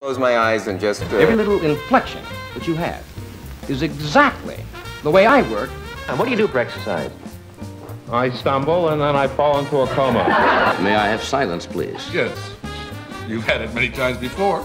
Close my eyes and just. Uh... Every little inflection that you have is exactly the way I work. And what do you do for exercise? I stumble and then I fall into a coma. May I have silence, please? Yes. You've had it many times before.